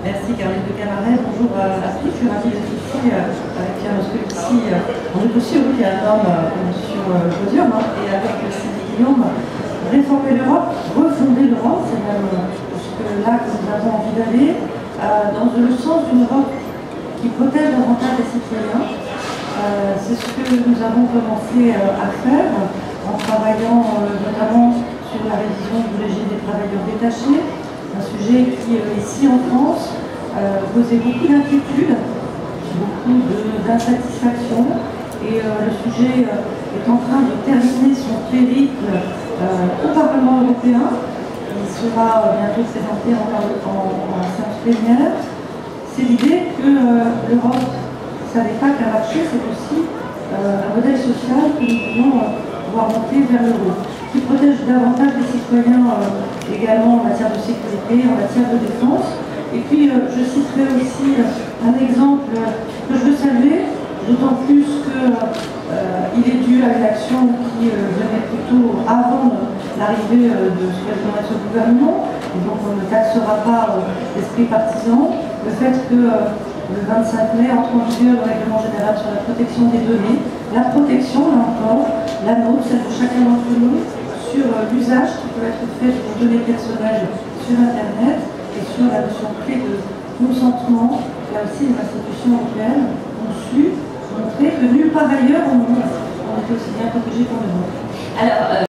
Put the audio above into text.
Merci Caroline de Camaret, bonjour à tous, je suis ravie d'être ici euh, avec Pierre Moscovici. On est aussi au Théâtre sur le podium hein, et avec Sylvie Guillaume, réformer l'Europe, refonder l'Europe, c'est même euh, là que nous avons envie d'aller, euh, dans le sens d'une Europe qui protège davantage les citoyens. c'est ce que nous avons commencé à faire en travaillant notamment sur la révision du régime des travailleurs détachés, un sujet qui, euh, ici en France, euh, posait beaucoup d'inquiétudes, beaucoup d'insatisfaction, et euh, le sujet est en train de terminer son périple au Parlement européen. Il sera bientôt présenté en, en, séance plénière. C'est l'idée que l'Europe, ça n'est pas qu'un marché, c'est aussi un modèle social que nous pouvons voir monter vers l'euro qui protège davantage les citoyens euh, également en matière de sécurité, en matière de défense. Et puis euh, je citerai aussi euh, un exemple que je veux saluer, d'autant plus qu'il est dû à une action qui venait plutôt avant l'arrivée de ce qu'a ce gouvernement, et donc on ne taxera pas l'esprit partisan, le fait que le 25 mai entre en vigueur le règlement général sur la protection des données, la protection, là encore, la nôtre, celle de chacun d'entre nous, sur euh, l'usage qui peut être fait des données personnelles sur Internet et sur la notion clé de consentement. Là aussi, les institutions européennes ont su montrer que nulle part ailleurs on, on était aussi bien protégé qu'en Europe. Alors, euh,